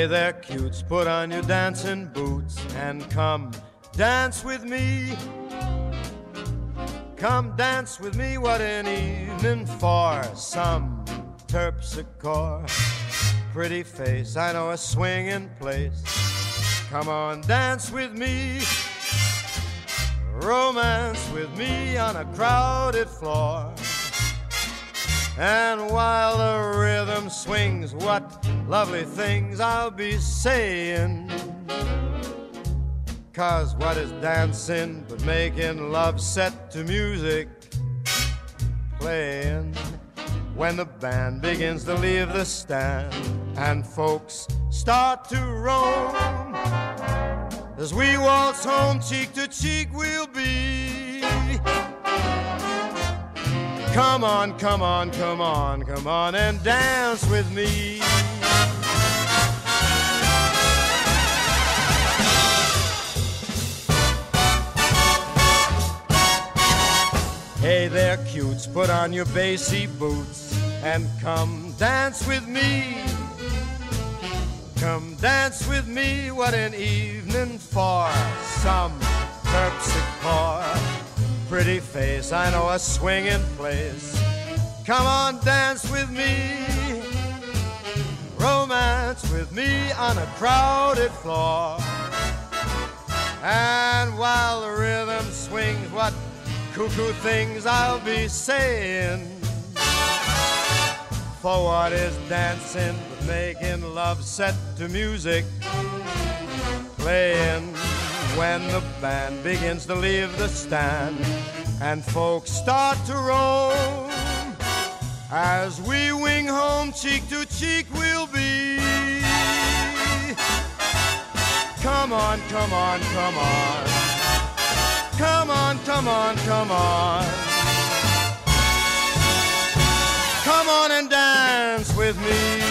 Hey there, cutes, put on your dancing boots and come dance with me. Come dance with me, what an evening for some terpsichore. Pretty face, I know a swinging place. Come on, dance with me. Romance with me on a crowded floor. And while the rhythm swings, what lovely things I'll be saying. Cause what is dancing but making love set to music playing when the band begins to leave the stand and folks start to roam as we waltz home cheek to cheek we'll be come on come on come on come on and dance with me Hey there, cutes, put on your bassy boots and come dance with me. Come dance with me, what an evening for some. Pretty face, I know a swinging place. Come on, dance with me. Romance with me on a crowded floor. And while the rhythm swings, what cuckoo things I'll be saying. For what is dancing but making love set to music? Playing when the band begins to leave the stand and folks start to roam, as we wing home, cheek to cheek we'll be. Come on, come on, come on. Come on, come on, come on. Come on and dance with me.